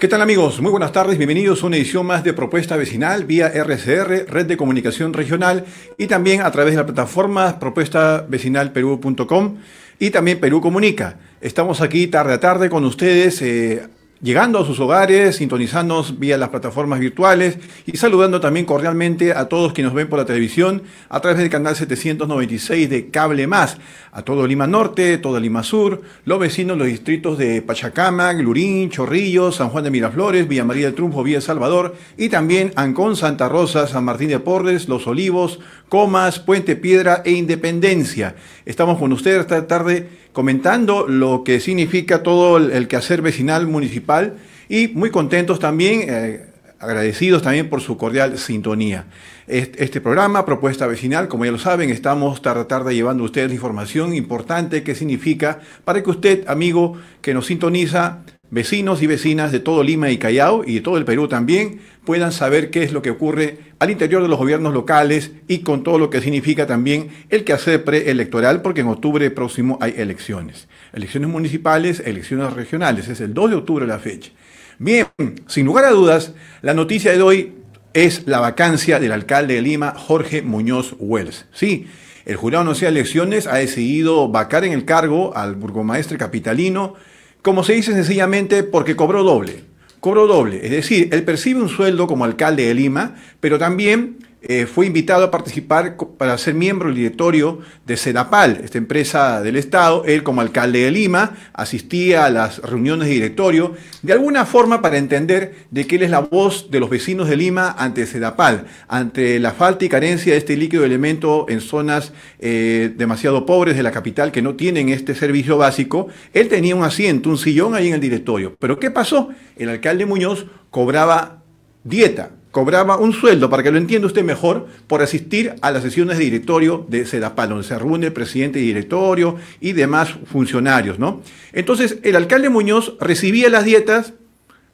¿Qué tal amigos? Muy buenas tardes, bienvenidos a una edición más de Propuesta Vecinal vía RCR, Red de Comunicación Regional y también a través de la plataforma propuestavecinalperú.com y también Perú Comunica. Estamos aquí tarde a tarde con ustedes. Eh, llegando a sus hogares, sintonizándonos vía las plataformas virtuales y saludando también cordialmente a todos quienes nos ven por la televisión a través del canal 796 de Cable Más, a todo Lima Norte, todo Lima Sur, los vecinos, los distritos de Pachacama, Lurín, Chorrillos, San Juan de Miraflores, Villa María del Triunfo, Villa Salvador y también Ancón, Santa Rosa, San Martín de Porres, Los Olivos, Comas, Puente Piedra e Independencia. Estamos con ustedes esta tarde comentando lo que significa todo el, quehacer vecinal municipal y muy contentos también, eh, agradecidos también por su cordial sintonía. Este, programa, Propuesta Vecinal, como ya lo saben, estamos tarde a tarde llevando a ustedes información importante que significa para que usted, amigo que nos sintoniza, vecinos y vecinas de todo Lima y Callao y de todo el Perú también puedan saber qué es lo que ocurre al interior de los gobiernos locales y con todo lo que significa también el quehacer preelectoral, porque en octubre próximo hay elecciones. Elecciones municipales, elecciones regionales. Es el 2 de octubre la fecha. Bien, sin lugar a dudas, la noticia de hoy es la vacancia del alcalde de Lima, Jorge Muñoz Wells. Sí, el Jurado Nacional de Elecciones ha decidido vacar en el cargo al burgomaestre capitalino como se dice sencillamente porque cobró doble. Cobró doble, es decir, él percibe un sueldo como alcalde de Lima, pero también eh, fue invitado a participar para ser miembro del directorio de Sedapal, esta empresa del Estado. Él, como alcalde de Lima, asistía a las reuniones de directorio, de alguna forma para entender de que él es la voz de los vecinos de Lima ante Sedapal, ante la falta y carencia de este líquido elemento en zonas eh, demasiado pobres de la capital que no tienen este servicio básico. Él tenía un asiento, un sillón ahí en el directorio. Pero ¿qué pasó? El alcalde Muñoz cobraba dieta cobraba un sueldo, para que lo entienda usted mejor, por asistir a las sesiones de directorio de Sedapal, donde se reúne el presidente de directorio y demás funcionarios, ¿no? Entonces, el alcalde Muñoz recibía las dietas,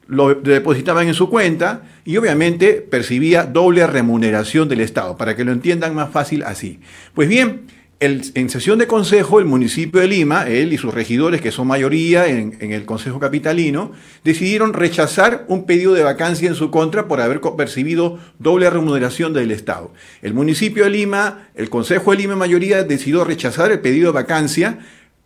lo depositaban en su cuenta y obviamente percibía doble remuneración del Estado, para que lo entiendan más fácil así. Pues bien, en sesión de consejo, el municipio de Lima, él y sus regidores, que son mayoría en, el Consejo Capitalino, decidieron rechazar un pedido de vacancia en su contra por haber percibido doble remuneración del Estado. El municipio de Lima, el Consejo de Lima mayoría, decidió rechazar el pedido de vacancia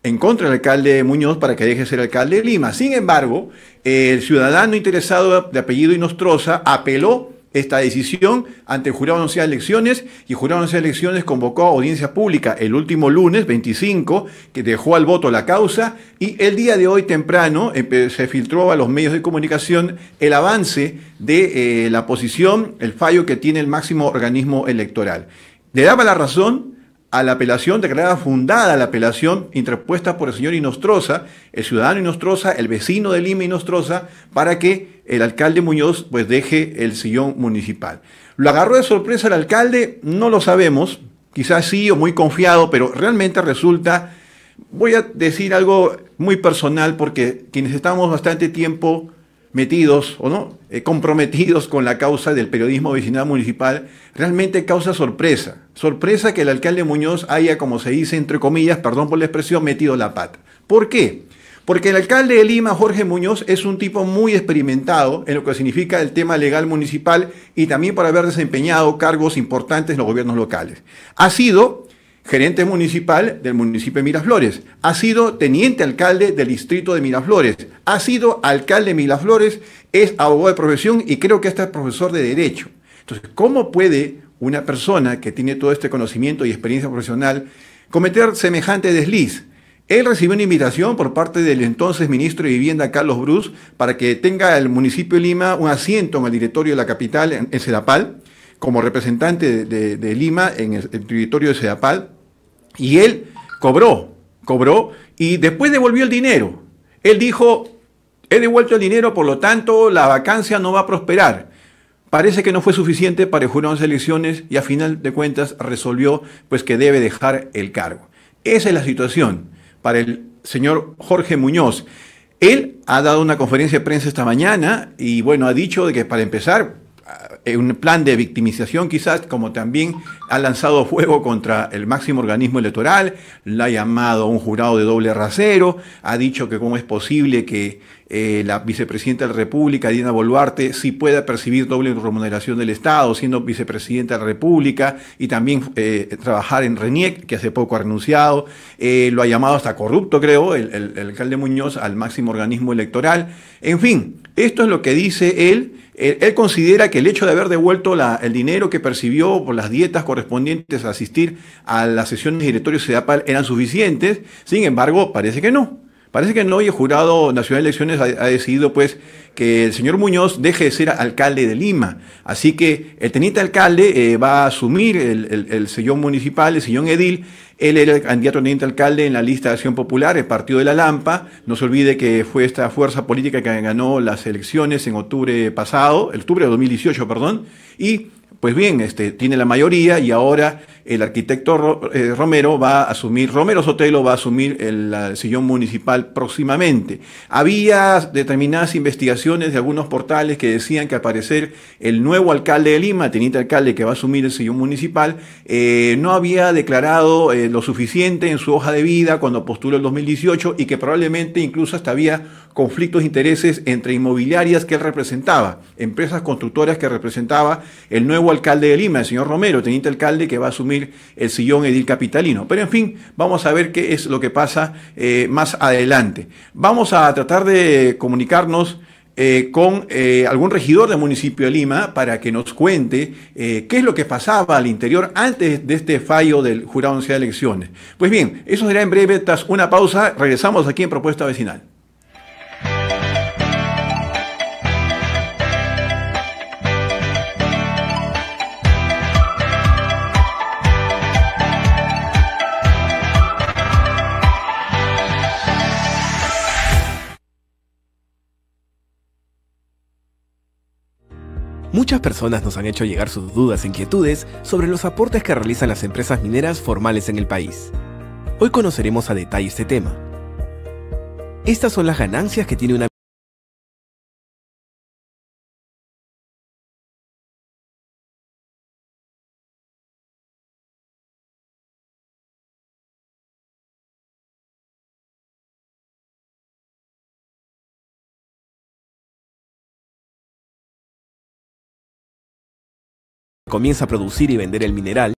en contra del alcalde Muñoz para que deje ser alcalde de Lima. Sin embargo, el ciudadano interesado de apellido Inostroza apeló esta decisión ante el Jurado de Elecciones y el Jurado de Elecciones convocó a audiencia pública el último lunes 25 que dejó al voto la causa y el día de hoy temprano se filtró a los medios de comunicación el avance de eh, la posición, el fallo que tiene el máximo organismo electoral. Le daba la razón a la apelación declarada fundada la apelación interpuesta por el señor Inostroza, el ciudadano Inostroza, el vecino de Lima Inostroza, para que el alcalde Muñoz pues deje el sillón municipal. ¿Lo agarró de sorpresa el alcalde? No lo sabemos, quizás sí o muy confiado, pero realmente resulta, voy a decir algo muy personal porque quienes estamos bastante tiempo metidos o no, eh, comprometidos con la causa del periodismo vecinal municipal, realmente causa sorpresa. Sorpresa que el alcalde Muñoz haya, como se dice entre comillas, perdón por la expresión, metido la pata. ¿Por qué? Porque el alcalde de Lima, Jorge Muñoz, es un tipo muy experimentado en lo que significa el tema legal municipal y también por haber desempeñado cargos importantes en los gobiernos locales. Ha sido gerente municipal del municipio de Miraflores, ha sido teniente alcalde del distrito de Miraflores, ha sido alcalde de Miraflores, es abogado de profesión y creo que está es profesor de Derecho. Entonces, ¿cómo puede una persona que tiene todo este conocimiento y experiencia profesional cometer semejante desliz? Él recibió una invitación por parte del entonces ministro de Vivienda, Carlos Bruce, para que tenga el municipio de Lima un asiento en el directorio de la capital, en, Sedapal, como representante de, Lima en el, directorio de Sedapal. Y él cobró, cobró, y después devolvió el dinero. Él dijo, he devuelto el dinero, por lo tanto la vacancia no va a prosperar. Parece que no fue suficiente para el jurado de elecciones y a final de cuentas resolvió pues que debe dejar el cargo. Esa es la situación para el señor Jorge Muñoz. Él ha dado una conferencia de prensa esta mañana y bueno, ha dicho de que para empezar eh, un plan de victimización quizás, como también ha lanzado fuego contra el máximo organismo electoral, la ha llamado un jurado de doble rasero, ha dicho que cómo es posible que eh, la vicepresidenta de la República, Diana Boluarte, sí pueda percibir doble remuneración del Estado, siendo vicepresidenta de la República, y también eh, trabajar en RENIEC, que hace poco ha renunciado. lo ha llamado hasta corrupto, creo, el, el alcalde Muñoz al máximo organismo electoral. En fin, esto es lo que dice él. Él, considera que el hecho de haber devuelto el dinero que percibió por las dietas correspondientes a asistir a las sesiones de directorio CEDAPAL eran suficientes. Sin embargo, parece que no. Parece que no y el Jurado Nacional de Elecciones ha, decidido pues que el señor Muñoz deje de ser alcalde de Lima. Así que el teniente alcalde eh, va a asumir el, el, sillón municipal, el sillón edil. Él era el candidato teniente alcalde en la lista de Acción Popular, el Partido de la Lampa. No se olvide que fue esta fuerza política que ganó las elecciones en octubre pasado, el octubre de 2018, perdón. Y pues bien, este, tiene la mayoría y ahora el arquitecto eh, Romero va a asumir, Romero Sotelo va a asumir el, sillón municipal próximamente. Había determinadas investigaciones de algunos portales que decían que al parecer el nuevo alcalde de Lima, teniente alcalde que va a asumir el sillón municipal, eh, no había declarado eh, lo suficiente en su hoja de vida cuando postuló el 2018 y que probablemente incluso hasta había conflictos de intereses entre inmobiliarias que él representaba, empresas constructoras que representaba el nuevo alcalde de Lima, el señor Romero, teniente alcalde que va a asumir el sillón edil capitalino. Pero en fin, vamos a ver qué es lo que pasa eh, más adelante. Vamos a tratar de comunicarnos eh, con eh, algún regidor del municipio de Lima para que nos cuente qué es lo que pasaba al interior antes de este fallo del Jurado de Elecciones. Pues bien, eso será en breve tras una pausa. Regresamos aquí en Propuesta Vecinal. Muchas personas nos han hecho llegar sus dudas e inquietudes sobre los aportes que realizan las empresas mineras formales en el país. Hoy conoceremos a detalle este tema. Estas son las ganancias que tiene una comienza a producir y vender el mineral,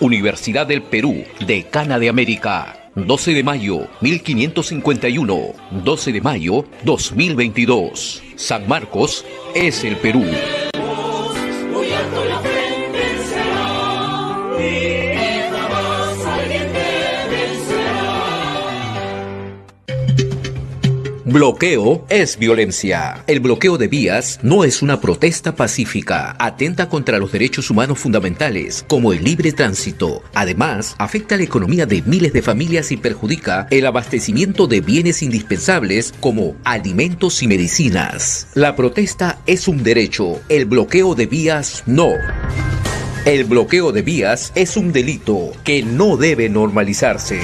Universidad del Perú, Decana de América. 12 de mayo 1551, 12 de mayo 2022. San Marcos es el Perú. Bloqueo es violencia. El bloqueo de vías no es una protesta pacífica. Atenta contra los derechos humanos fundamentales, como el libre tránsito. Además, afecta la economía de miles de familias y perjudica el abastecimiento de bienes indispensables como alimentos y medicinas. La protesta es un derecho. El bloqueo de vías no. El bloqueo de vías es un delito que no debe normalizarse.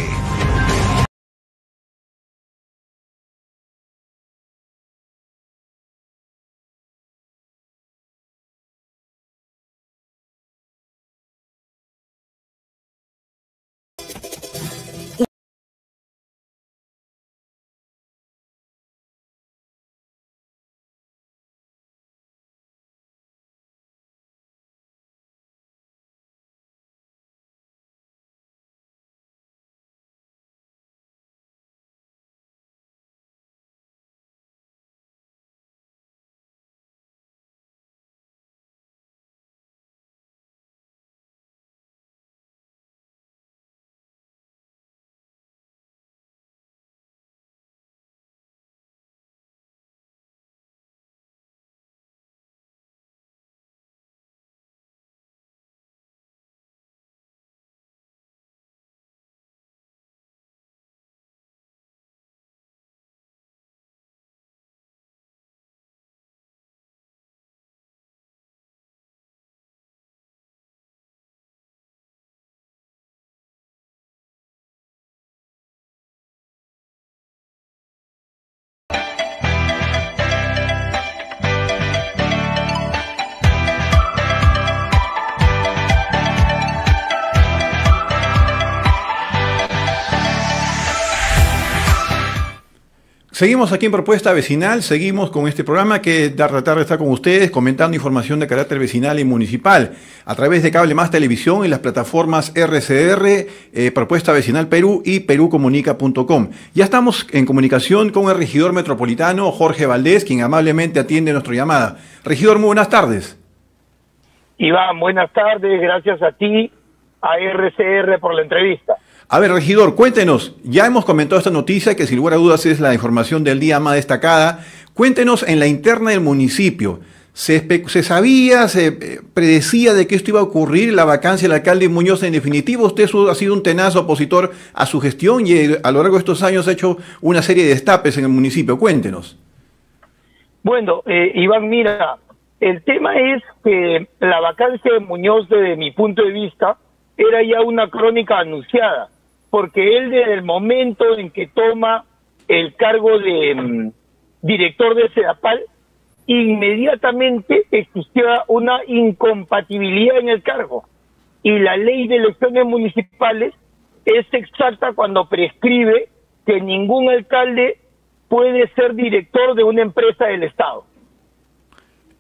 Seguimos aquí en Propuesta Vecinal, seguimos con este programa que da tratar de estar con ustedes comentando información de carácter vecinal y municipal a través de Cable Más Televisión y las plataformas RCR, eh, Propuesta Vecinal Perú y perucomunica.com. Ya estamos en comunicación con el regidor metropolitano Jorge Valdés, quien amablemente atiende nuestra llamada. Regidor, muy buenas tardes. Iván, buenas tardes, gracias a ti, a RCR por la entrevista. A ver, regidor, cuéntenos, ya hemos comentado esta noticia que sin lugar a dudas es la información del día más destacada. Cuéntenos en la interna del municipio. ¿Se, sabía, se eh, predecía de que esto iba a ocurrir, la vacancia del alcalde Muñoz en definitivo? Usted ha sido un tenaz opositor a su gestión y eh, a lo largo de estos años ha hecho una serie de destapes en el municipio. Cuéntenos. Bueno, eh, Iván, mira, el tema es que la vacancia de Muñoz, desde mi punto de vista, era ya una crónica anunciada porque él desde el momento en que toma el cargo de mm, director de CEDAPAL, inmediatamente existía una incompatibilidad en el cargo. Y la ley de elecciones municipales es exacta cuando prescribe que ningún alcalde puede ser director de una empresa del Estado.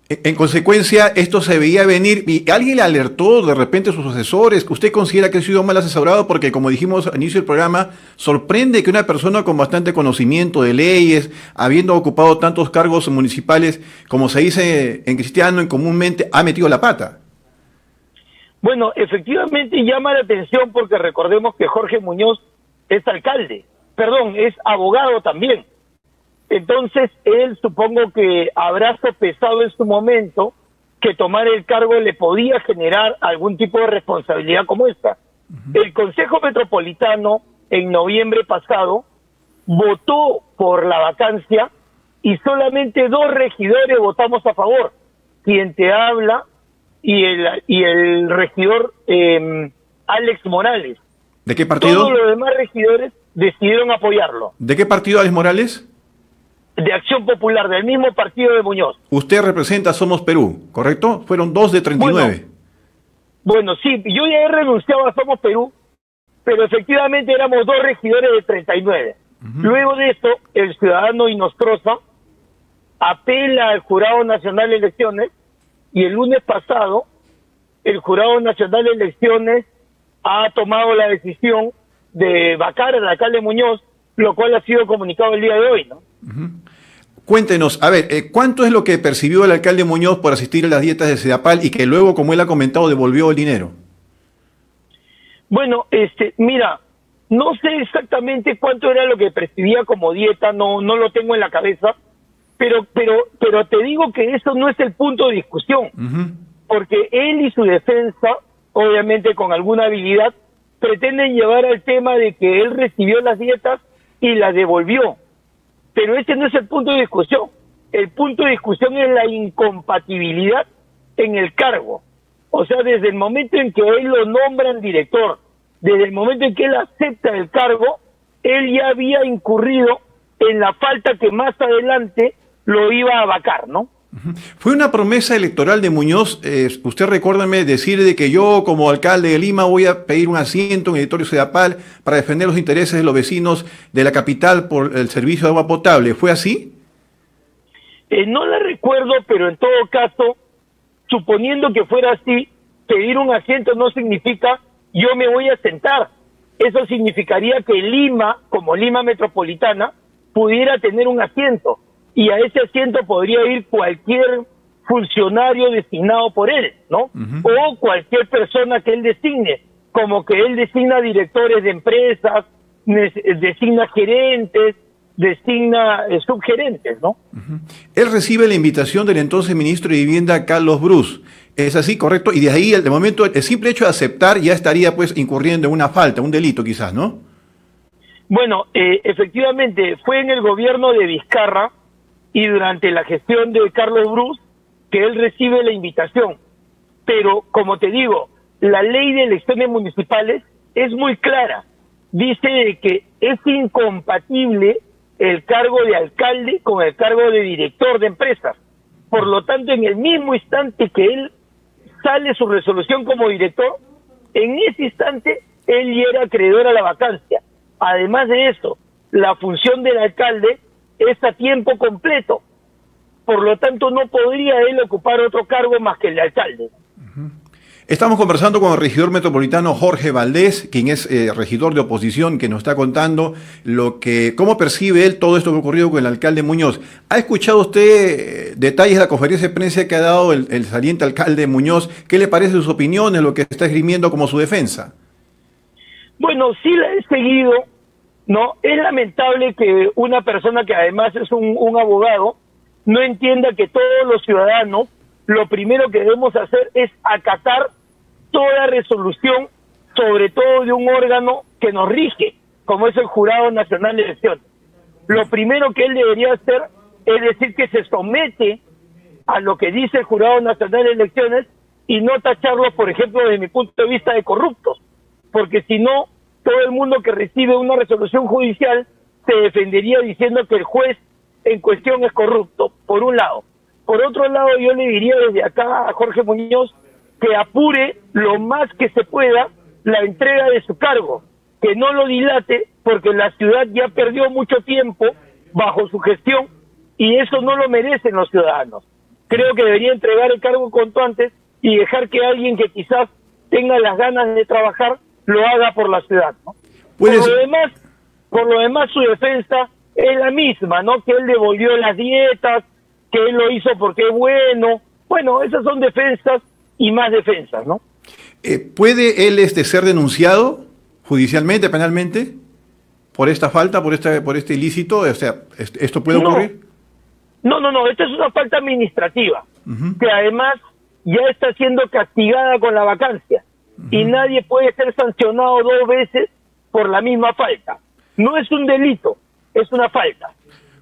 En consecuencia, esto se veía venir y alguien le alertó de repente a sus asesores. ¿Usted considera que ha sido mal asesorado? Porque, como dijimos al inicio del programa, sorprende que una persona con bastante conocimiento de leyes, habiendo ocupado tantos cargos municipales, como se dice en cristiano y comúnmente, ha metido la pata. Bueno, efectivamente llama la atención porque recordemos que Jorge Muñoz es alcalde, perdón, es abogado también. Entonces, él supongo que habrá sopesado en su momento que tomar el cargo le podía generar algún tipo de responsabilidad como esta. El Consejo Metropolitano, en noviembre pasado, votó por la vacancia y solamente dos regidores votamos a favor. Quien te habla y el, y el regidor eh, Alex Morales. ¿De qué partido? Todos los demás regidores decidieron apoyarlo. ¿De qué partido Alex Morales? De Acción Popular, del mismo partido de Muñoz. Usted representa Somos Perú, ¿correcto? Fueron dos de 39. Bueno, bueno, sí, yo ya he renunciado a Somos Perú, pero efectivamente éramos dos regidores de 39. Luego de esto, el ciudadano Inostroza apela al Jurado Nacional de Elecciones y el lunes pasado el Jurado Nacional de Elecciones ha tomado la decisión de vacar al alcalde Muñoz, lo cual ha sido comunicado el día de hoy, ¿no? Cuéntenos, a ver, eh, ¿cuánto es lo que percibió el alcalde Muñoz por asistir a las dietas de Sedapal y que luego, como él ha comentado, devolvió el dinero? Bueno, este, mira, no sé exactamente cuánto era lo que percibía como dieta, no, no lo tengo en la cabeza, pero, pero, pero te digo que eso no es el punto de discusión, porque él y su defensa, obviamente con alguna habilidad, pretenden llevar al tema de que él recibió las dietas y las devolvió. Pero ese no es el punto de discusión. El punto de discusión es la incompatibilidad en el cargo. O sea, desde el momento en que él lo nombran director, desde el momento en que él acepta el cargo, él ya había incurrido en la falta que más adelante lo iba a vacar, ¿no? Fue una promesa electoral de Muñoz, eh, usted recuérdame decir de que yo como alcalde de Lima voy a pedir un asiento en el editorio Sedapal para defender los intereses de los vecinos de la capital por el servicio de agua potable. ¿Fue así? Eh, no la recuerdo, pero en todo caso, suponiendo que fuera así, pedir un asiento no significa yo me voy a sentar. Eso significaría que Lima, como Lima metropolitana, pudiera tener un asiento y a ese asiento podría ir cualquier funcionario designado por él, ¿no? O cualquier persona que él designe, como que él designa directores de empresas, designa gerentes, designa eh, subgerentes, ¿no? Él recibe la invitación del entonces ministro de Vivienda, Carlos Bruce. ¿Es así, correcto? Y de ahí, de momento, el simple hecho de aceptar ya estaría pues incurriendo en una falta, un delito quizás, ¿no? Bueno, eh, efectivamente, fue en el gobierno de Vizcarra y durante la gestión de Carlos Bruce que él recibe la invitación. Pero, como te digo, la ley de elecciones municipales es muy clara. Dice que es incompatible el cargo de alcalde con el cargo de director de empresas. Por lo tanto, en el mismo instante que él sale su resolución como director, en ese instante él ya era acreedor a la vacancia. Además de eso, la función del alcalde es a tiempo completo. Por lo tanto, no podría él ocupar otro cargo más que el de alcalde. Estamos conversando con el regidor metropolitano Jorge Valdés, quien es eh, regidor de oposición, que nos está contando lo que, cómo percibe él todo esto que ha ocurrido con el alcalde Muñoz. ¿Ha escuchado usted eh, detalles de la conferencia de prensa que ha dado el, el, saliente alcalde Muñoz? ¿Qué le parece sus opiniones, lo que está esgrimiendo como su defensa? Bueno, sí la he seguido no, es lamentable que una persona que además es un, abogado no entienda que todos los ciudadanos lo primero que debemos hacer es acatar toda resolución, sobre todo de un órgano que nos rige, como es el Jurado Nacional de Elecciones. Lo primero que él debería hacer es decir que se somete a lo que dice el Jurado Nacional de Elecciones y no tacharlo, por ejemplo, desde mi punto de vista, de corruptos, porque si no, todo el mundo que recibe una resolución judicial se defendería diciendo que el juez en cuestión es corrupto, por un lado. Por otro lado, yo le diría desde acá a Jorge Muñoz que apure lo más que se pueda la entrega de su cargo, que no lo dilate porque la ciudad ya perdió mucho tiempo bajo su gestión y eso no lo merecen los ciudadanos. Creo que debería entregar el cargo cuanto antes y dejar que alguien que quizás tenga las ganas de trabajar lo haga por la ciudad. ¿no? Por lo demás, por lo demás su defensa es la misma, ¿no? Que él devolvió las dietas, que él lo hizo porque es bueno. Bueno, esas son defensas y más defensas, ¿no? Eh, ¿Puede él este ser denunciado judicialmente, penalmente, por esta falta, por esta, por este ilícito? O sea, ¿esto puede ocurrir? No, no, no, esta es una falta administrativa, que además ya está siendo castigada con la vacancia y nadie puede ser sancionado dos veces por la misma falta. No es un delito, es una falta.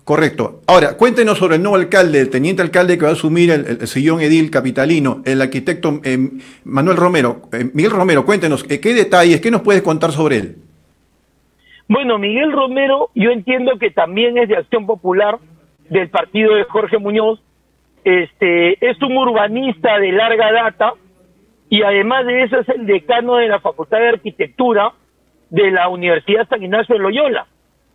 Correcto. Ahora, cuéntenos sobre el nuevo alcalde, el teniente alcalde que va a asumir el, sillón edil capitalino, el arquitecto eh, Manuel Romero. Eh, Miguel Romero, cuéntenos, eh, ¿qué detalles, qué nos puedes contar sobre él? Bueno, Miguel Romero, yo entiendo que también es de Acción Popular del partido de Jorge Muñoz. Este, es un urbanista de larga data, y además de eso es el decano de la Facultad de Arquitectura de la Universidad San Ignacio de Loyola.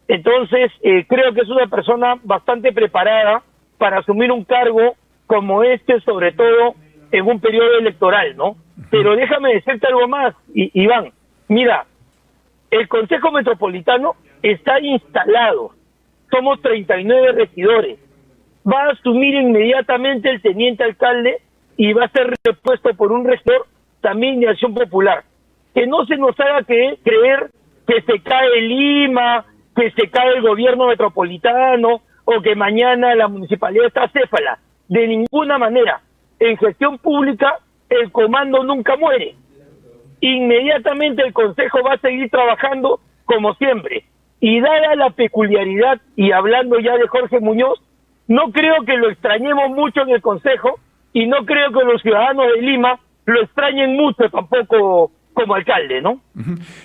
Entonces, eh, creo que es una persona bastante preparada para asumir un cargo como este, sobre todo en un periodo electoral, ¿no? Pero déjame decirte algo más, Iván. Mira, el Consejo Metropolitano está instalado. Somos 39 regidores. Va a asumir inmediatamente el teniente alcalde y va a ser repuesto por un regidor también de Acción Popular. Que no se nos haga que, creer que se cae Lima, que se cae el gobierno metropolitano o que mañana la municipalidad está céfala. De ninguna manera. En gestión pública el comando nunca muere inmediatamente el Consejo va a seguir trabajando como siempre. Y dada la peculiaridad, y hablando ya de Jorge Muñoz, no creo que lo extrañemos mucho en el Consejo y no creo que los ciudadanos de Lima lo extrañen mucho tampoco como alcalde, ¿no?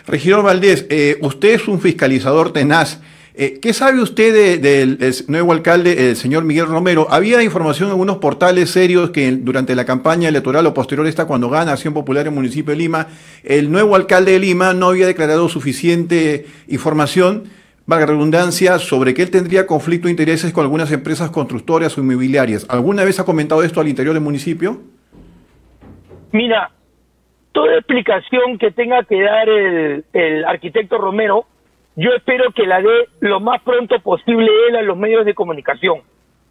Regidor Valdés, eh, usted es un fiscalizador tenaz. Eh, ¿Qué sabe usted del nuevo alcalde, el señor Miguel Romero? Había información en unos portales serios que durante la campaña electoral o posterior esta, cuando gana Acción Popular en el municipio de Lima, el nuevo alcalde de Lima no había declarado suficiente información, valga redundancia, sobre que él tendría conflicto de intereses con algunas empresas constructoras o inmobiliarias. ¿Alguna vez ha comentado esto al interior del municipio? Mira, toda explicación que tenga que dar el, el arquitecto Romero yo espero que la dé lo más pronto posible él a los medios de comunicación.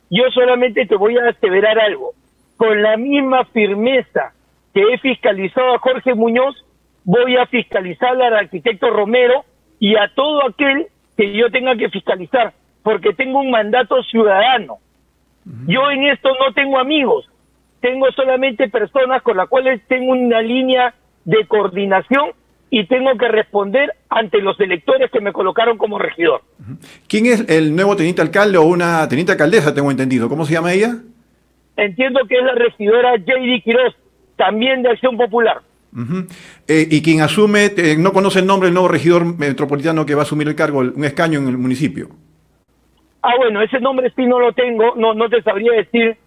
Yo solamente te voy a aseverar algo. Con la misma firmeza que he fiscalizado a Jorge Muñoz, voy a fiscalizar al arquitecto Romero y a todo aquel que yo tenga que fiscalizar, porque tengo un mandato ciudadano. Yo en esto no tengo amigos, tengo solamente personas con las cuales tengo una línea de coordinación y tengo que responder ante los electores que me colocaron como regidor. ¿Quién es el nuevo teniente alcalde o una teniente alcaldesa, tengo entendido? ¿Cómo se llama ella? Entiendo que es la regidora J.D. Quiroz, también de Acción Popular. Eh, y quien asume, eh, no conoce el nombre del nuevo regidor metropolitano que va a asumir el cargo, un escaño en el municipio. Ah, bueno, ese nombre sí no lo tengo, no, no te sabría decir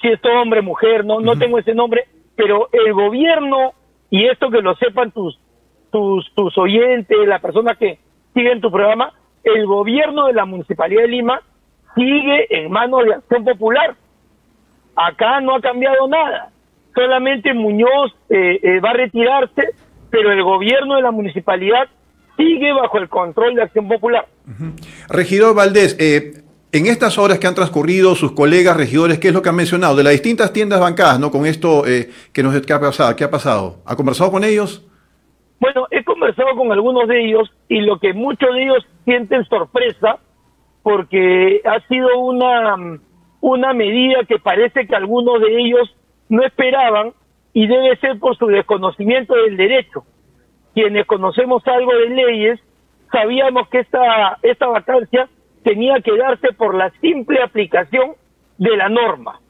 si es hombre, mujer, no, no tengo ese nombre, pero el gobierno, y esto que lo sepan tus, tus, tus oyentes, las personas que siguen tu programa, el gobierno de la Municipalidad de Lima sigue en manos de Acción Popular. Acá no ha cambiado nada. Solamente Muñoz eh, eh, va a retirarse, pero el gobierno de la municipalidad sigue bajo el control de Acción Popular. Regidor Valdés, eh, en estas horas que han transcurrido, sus colegas regidores, ¿qué es lo que han mencionado? De las distintas tiendas bancadas, ¿no? Con esto que nos ha pasado, ¿qué ha pasado? ¿Ha conversado con ellos? Bueno, he conversado con algunos de ellos y lo que muchos de ellos sienten sorpresa porque ha sido una, una medida que parece que algunos de ellos no esperaban y debe ser por su desconocimiento del derecho. Quienes conocemos algo de leyes, sabíamos que esta, esta vacancia tenía que darse por la simple aplicación de la norma.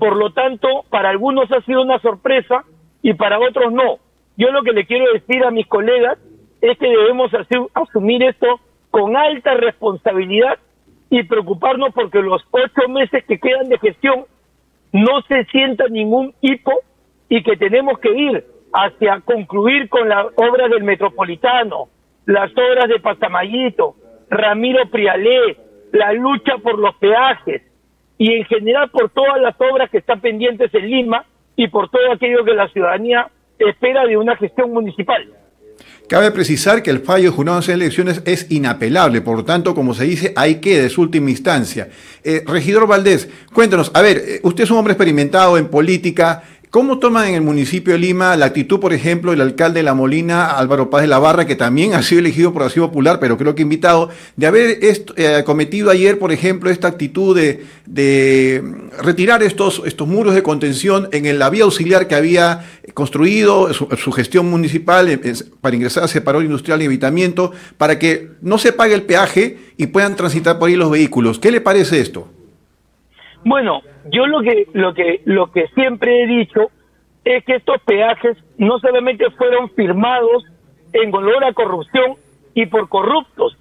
Por lo tanto, para algunos ha sido una sorpresa y para otros no yo lo que le quiero decir a mis colegas es que debemos asumir esto con alta responsabilidad y preocuparnos porque los ocho meses que quedan de gestión no se sienta ningún hipo y que tenemos que ir hacia concluir con las obras del Metropolitano, las obras de Pasamayito, Ramiro Prialé, la lucha por los peajes y en general por todas las obras que están pendientes en Lima y por todo aquello que la ciudadanía espera de una gestión municipal. Cabe precisar que el fallo de jurado de elecciones es inapelable, por lo tanto, como se dice, hay que de su última instancia. Eh, regidor Valdés, cuéntanos, a ver, eh, usted es un hombre experimentado en política, ¿Cómo toman en el municipio de Lima la actitud, por ejemplo, del alcalde de La Molina, Álvaro Paz de la Barra, que también ha sido elegido por Acción Popular, pero creo que invitado, de haber eh, cometido ayer, por ejemplo, esta actitud de, retirar estos, estos muros de contención en la vía auxiliar que había construido su, gestión municipal para ingresar a separador industrial y evitamiento, para que no se pague el peaje y puedan transitar por ahí los vehículos? ¿Qué le parece esto? Bueno, yo lo que lo que lo que siempre he dicho es que estos peajes no solamente fueron firmados en olor a corrupción y por corruptos,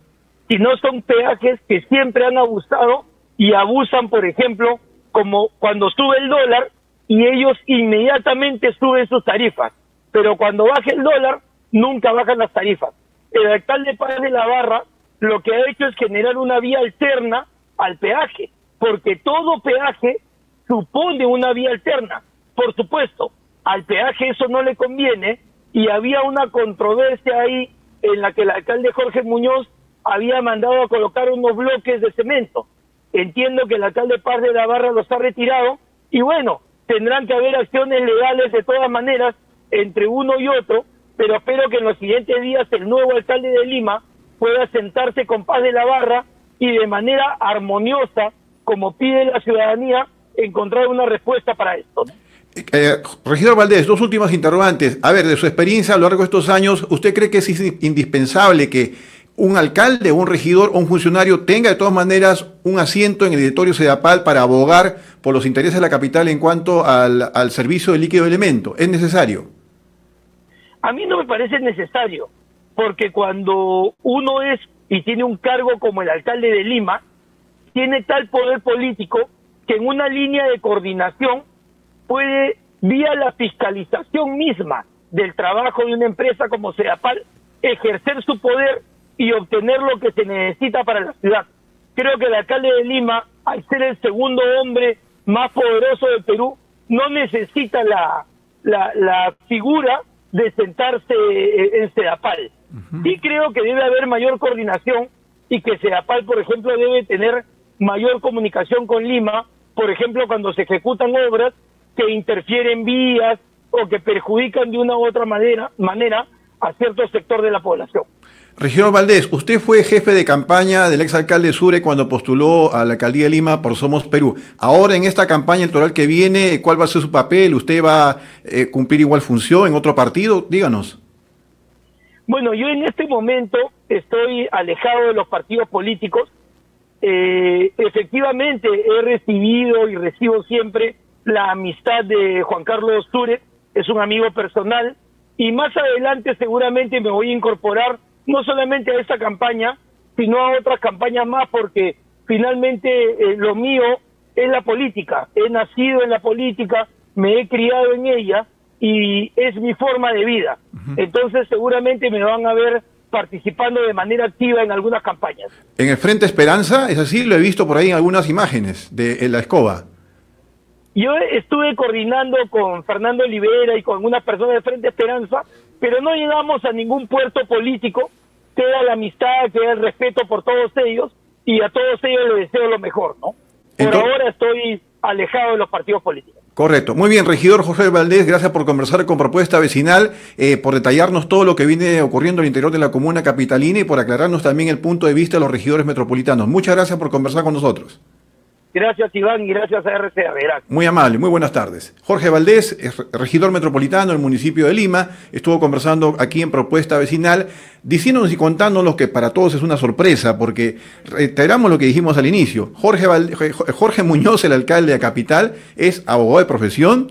sino son peajes que siempre han abusado y abusan, por ejemplo, como cuando sube el dólar y ellos inmediatamente suben sus tarifas, pero cuando baja el dólar nunca bajan las tarifas. El alcalde Paz de la Barra lo que ha hecho es generar una vía alterna al peaje porque todo peaje supone una vía alterna. Por supuesto, al peaje eso no le conviene y había una controversia ahí en la que el alcalde Jorge Muñoz había mandado a colocar unos bloques de cemento. Entiendo que el alcalde Paz de la Barra los ha retirado y bueno, tendrán que haber acciones legales de todas maneras entre uno y otro, pero espero que en los siguientes días el nuevo alcalde de Lima pueda sentarse con Paz de la Barra y de manera armoniosa, como pide la ciudadanía, encontrar una respuesta para esto. Eh, regidor Valdés, dos últimas interrogantes. A ver, de su experiencia a lo largo de estos años, ¿usted cree que es indispensable que un alcalde, un regidor o un funcionario tenga de todas maneras un asiento en el directorio CEDAPAL para abogar por los intereses de la capital en cuanto al, al servicio de líquido de elemento? ¿Es necesario? A mí no me parece necesario, porque cuando uno es y tiene un cargo como el alcalde de Lima, tiene tal poder político que en una línea de coordinación puede, vía la fiscalización misma del trabajo de una empresa como CEAPAL, ejercer su poder y obtener lo que se necesita para la ciudad. Creo que el alcalde de Lima, al ser el segundo hombre más poderoso del Perú, no necesita la, la, figura de sentarse en CEAPAL. Sí creo que debe haber mayor coordinación y que CEAPAL, por ejemplo, debe tener mayor comunicación con Lima, por ejemplo, cuando se ejecutan obras que interfieren vías o que perjudican de una u otra manera, manera a cierto sector de la población. Regidor Valdés, usted fue jefe de campaña del exalcalde Sure cuando postuló a la alcaldía de Lima por Somos Perú. Ahora en esta campaña electoral que viene, ¿cuál va a ser su papel? ¿Usted va a eh, cumplir igual función en otro partido? Díganos. Bueno, yo en este momento estoy alejado de los partidos políticos. Eh, efectivamente he recibido y recibo siempre la amistad de Juan Carlos Sure, es un amigo personal, y más adelante seguramente me voy a incorporar no solamente a esta campaña, sino a otras campañas más, porque finalmente eh, lo mío es la política. He nacido en la política, me he criado en ella y es mi forma de vida. Entonces seguramente me van a ver participando de manera activa en algunas campañas. En el Frente Esperanza, es así, lo he visto por ahí en algunas imágenes de la escoba. Yo estuve coordinando con Fernando Olivera y con algunas personas de Frente Esperanza, pero no llegamos a ningún puerto político. Queda la amistad, queda el respeto por todos ellos y a todos ellos les deseo lo mejor, ¿no? Por ahora estoy alejado de los partidos políticos. Correcto. Muy bien, regidor José Valdés, gracias por conversar con Propuesta Vecinal, eh, por detallarnos todo lo que viene ocurriendo al interior de la comuna capitalina y por aclararnos también el punto de vista de los regidores metropolitanos. Muchas gracias por conversar con nosotros. Gracias Iván y gracias a RCA. Muy amable, muy buenas tardes. Jorge Valdés, regidor metropolitano del municipio de Lima, estuvo conversando aquí en Propuesta Vecinal, diciéndonos y contándonos que para todos es una sorpresa, porque reiteramos lo que dijimos al inicio. Jorge, Jorge Muñoz, el alcalde de Capital, es abogado de profesión,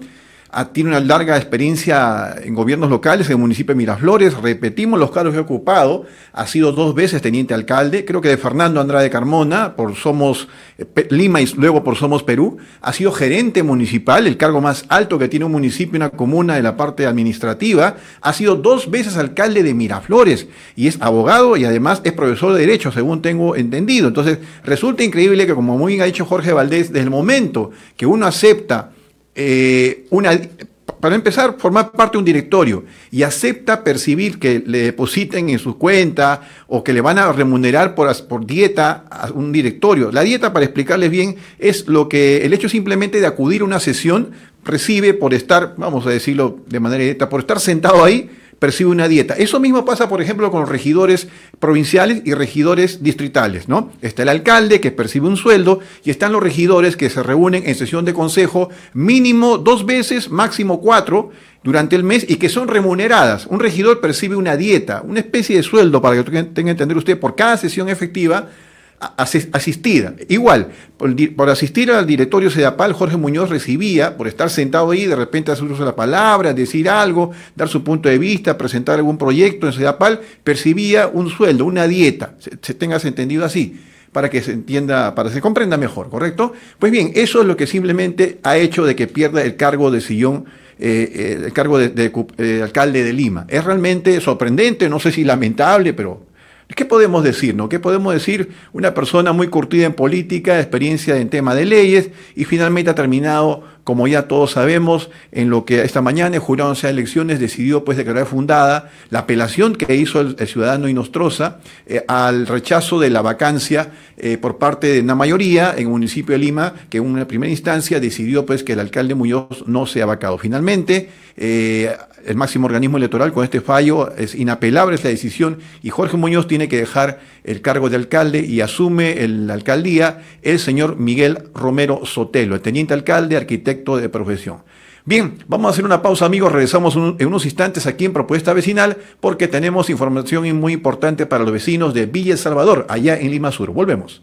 tiene una larga experiencia en gobiernos locales en el municipio de Miraflores, repetimos los cargos que ha ocupado, ha sido dos veces teniente alcalde, creo que de Fernando Andrade Carmona, por Somos eh, Lima y luego por Somos Perú, ha sido gerente municipal, el cargo más alto que tiene un municipio, una comuna de la parte administrativa, ha sido dos veces alcalde de Miraflores y es abogado y además es profesor de Derecho, según tengo entendido. Entonces, resulta increíble que, como muy bien ha dicho Jorge Valdés, desde el momento que uno acepta eh, una, para empezar, formar parte de un directorio y acepta percibir que le depositen en su cuenta o que le van a remunerar por, por dieta a un directorio. La dieta, para explicarles bien, es lo que el hecho simplemente de acudir a una sesión recibe por estar, vamos a decirlo de manera directa, por estar sentado ahí percibe una dieta. Eso mismo pasa, por ejemplo, con los regidores provinciales y regidores distritales, ¿no? Está el alcalde que percibe un sueldo y están los regidores que se reúnen en sesión de consejo mínimo dos veces, máximo cuatro durante el mes y que son remuneradas. Un regidor percibe una dieta, una especie de sueldo, para que tenga entender usted, por cada sesión efectiva asistida. Igual, por, asistir al directorio SEDAPAL, Jorge Muñoz recibía, por estar sentado ahí, de repente hacer uso de la palabra, decir algo, dar su punto de vista, presentar algún proyecto en SEDAPAL, percibía un sueldo, una dieta, se, tengas entendido así para que se entienda, para que se comprenda mejor, ¿correcto? Pues bien, eso es lo que simplemente ha hecho de que pierda el cargo de sillón, eh, eh, el cargo de, de eh, alcalde de Lima. Es realmente sorprendente, no sé si lamentable, pero ¿Qué podemos decir? No? ¿Qué podemos decir? Una persona muy curtida en política, experiencia en tema de leyes y finalmente ha terminado como ya todos sabemos, en lo que esta mañana el jurado de elecciones decidió pues declarar fundada la apelación que hizo el, ciudadano Inostroza eh, al rechazo de la vacancia eh, por parte de una mayoría en el municipio de Lima, que en una primera instancia decidió pues que el alcalde Muñoz no sea vacado. Finalmente, eh, el máximo organismo electoral con este fallo es inapelable esta decisión y Jorge Muñoz tiene que dejar el cargo de alcalde y asume la alcaldía el señor Miguel Romero Sotelo, el teniente alcalde, arquitecto de profesión. Bien, vamos a hacer una pausa amigos, regresamos en unos instantes aquí en Propuesta Vecinal porque tenemos información muy importante para los vecinos de Villa El Salvador, allá en Lima Sur. Volvemos.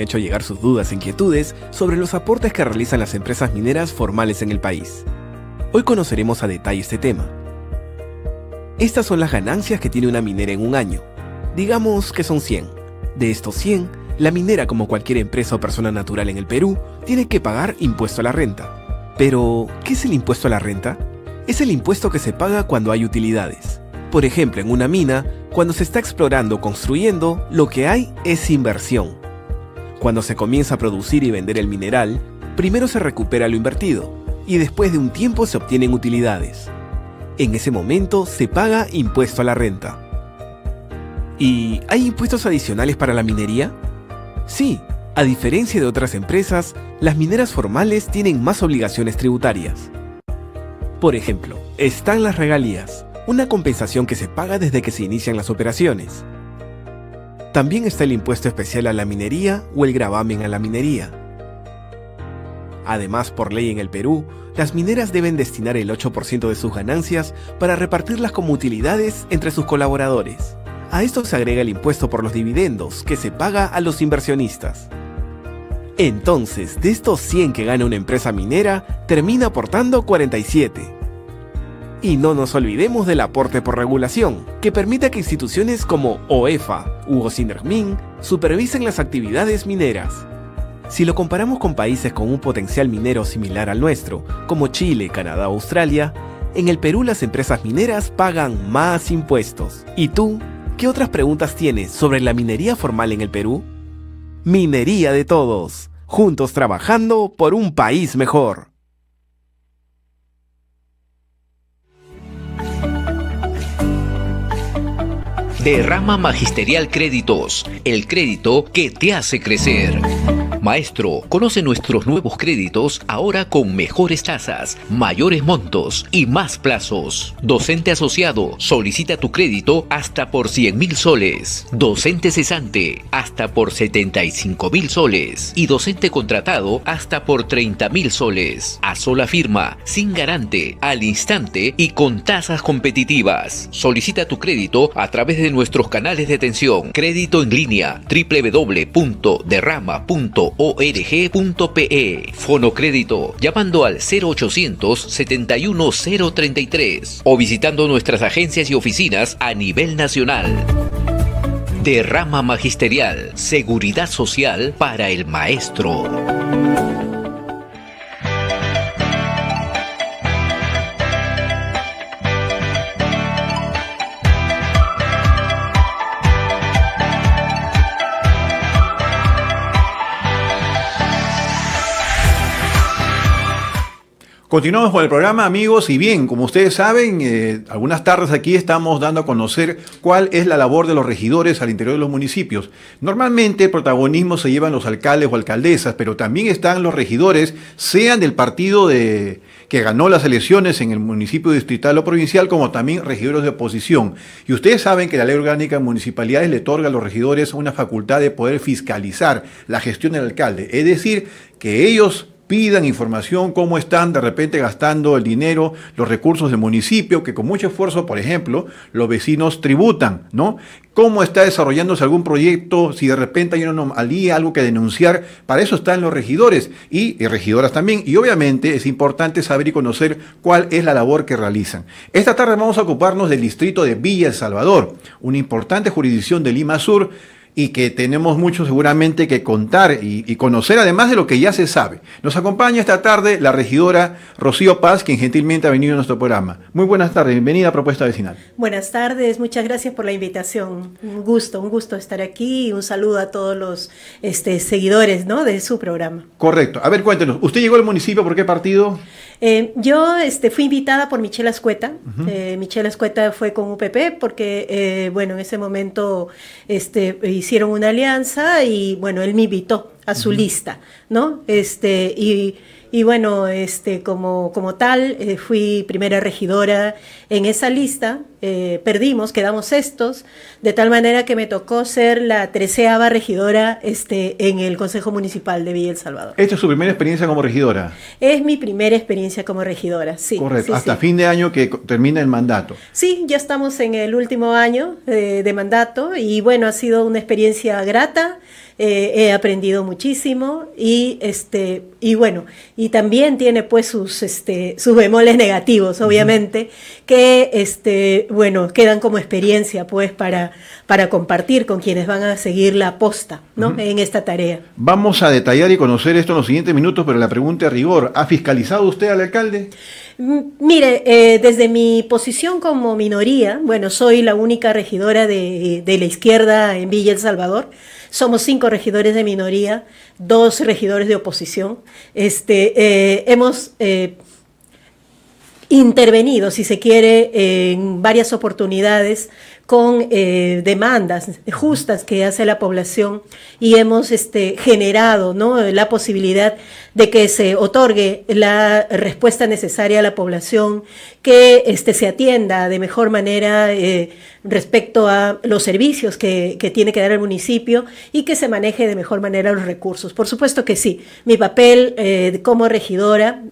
Hecho llegar sus dudas e inquietudes sobre los aportes que realizan las empresas mineras formales en el país. Hoy conoceremos a detalle este tema. Estas son las ganancias que tiene una minera en un año. Digamos que son 100. De estos 100, la minera, como cualquier empresa o persona natural en el Perú, tiene que pagar impuesto a la renta. Pero, ¿qué es el impuesto a la renta? Es el impuesto que se paga cuando hay utilidades. Por ejemplo, en una mina, cuando se está explorando o construyendo, lo que hay es inversión. Cuando se comienza a producir y vender el mineral, primero se recupera lo invertido y después de un tiempo se obtienen utilidades. En ese momento se paga impuesto a la renta. ¿Y hay impuestos adicionales para la minería? Sí, a diferencia de otras empresas, las mineras formales tienen más obligaciones tributarias. Por ejemplo, están las regalías, una compensación que se paga desde que se inician las operaciones. También está el impuesto especial a la minería o el gravamen a la minería. Además, por ley en el Perú, las mineras deben destinar el 8% de sus ganancias para repartirlas como utilidades entre sus colaboradores. A esto se agrega el impuesto por los dividendos que se paga a los inversionistas. Entonces, de estos 100 que gana una empresa minera, termina aportando 47. Y no nos olvidemos del aporte por regulación, que permite que instituciones como OEFA u OSINERMIN supervisen las actividades mineras. Si lo comparamos con países con un potencial minero similar al nuestro, como Chile, Canadá o Australia, en el Perú las empresas mineras pagan más impuestos. ¿Y tú? ¿Qué otras preguntas tienes sobre la minería formal en el Perú? Minería de todos, juntos trabajando por un país mejor. Derrama Magisterial Créditos, el crédito que te hace crecer. Maestro, conoce nuestros nuevos créditos ahora con mejores tasas, mayores montos y más plazos. Docente asociado, solicita tu crédito hasta por 100 mil soles. Docente cesante, hasta por 75 mil soles. Y docente contratado, hasta por 30 mil soles. A sola firma, sin garante, al instante y con tasas competitivas. Solicita tu crédito a través de nuestros canales de atención. Crédito en línea www.derrama.com org.pe. Fonocrédito llamando al 0800 71 033 o visitando nuestras agencias y oficinas a nivel nacional. Derrama Magisterial, Seguridad Social para el Maestro. Continuamos con el programa, amigos, y bien, como ustedes saben, eh, algunas tardes aquí estamos dando a conocer cuál es la labor de los regidores al interior de los municipios. Normalmente el protagonismo se llevan los alcaldes o alcaldesas, pero también están los regidores, sean del partido de, que ganó las elecciones en el municipio distrital o provincial, como también regidores de oposición. Y ustedes saben que la ley orgánica de municipalidades le otorga a los regidores una facultad de poder fiscalizar la gestión del alcalde, es decir, que ellos pidan información, cómo están de repente gastando el dinero, los recursos del municipio, que con mucho esfuerzo, por ejemplo, los vecinos tributan, ¿no? Cómo está desarrollándose algún proyecto, si de repente hay una anomalía, algo que denunciar, para eso están los regidores y, y regidoras también. Y obviamente es importante saber y conocer cuál es la labor que realizan. Esta tarde vamos a ocuparnos del distrito de Villa El Salvador, una importante jurisdicción de Lima Sur y que tenemos mucho seguramente que contar y, conocer además de lo que ya se sabe. Nos acompaña esta tarde la regidora Rocío Paz, quien gentilmente ha venido a nuestro programa. Muy buenas tardes, bienvenida a Propuesta Vecinal. Buenas tardes, muchas gracias por la invitación. Un gusto, un gusto estar aquí y un saludo a todos los este, seguidores ¿no? de su programa. Correcto. A ver, cuéntenos, ¿usted llegó al municipio por qué partido? Eh, yo este, fui invitada por Michelle Escueta. Eh, Michelle Escueta fue con UPP porque, eh, bueno, en ese momento este, hicieron una alianza y, bueno, él me invitó a su lista, ¿no? Este, y y bueno, este, como, como tal, eh, fui primera regidora en esa lista, eh, perdimos, quedamos estos, de tal manera que me tocó ser la treceava regidora este, en el Consejo Municipal de Villa El Salvador. ¿Esta es su primera experiencia como regidora? Es mi primera experiencia como regidora, sí. Correcto, hasta fin de año que termina el mandato. Sí, ya estamos en el último año eh, de mandato y bueno, ha sido una experiencia grata. Eh, he aprendido muchísimo y este y bueno y también tiene pues sus este sus bemoles negativos obviamente que este bueno quedan como experiencia pues para para compartir con quienes van a seguir la posta no en esta tarea. Vamos a detallar y conocer esto en los siguientes minutos pero la pregunta a rigor ha fiscalizado usted al alcalde Mire, eh, desde mi posición como minoría, bueno, soy la única regidora de, de la izquierda en Villa El Salvador, somos cinco regidores de minoría, dos regidores de oposición. Este, eh, hemos eh, intervenido, si se quiere, en varias oportunidades con eh, demandas justas que hace la población y hemos este, generado ¿no? la posibilidad de que se otorgue la respuesta necesaria a la población, que este, se atienda de mejor manera respecto a los servicios que, que, tiene que dar el municipio y que se maneje de mejor manera los recursos. Por supuesto que sí, mi papel eh, como regidora,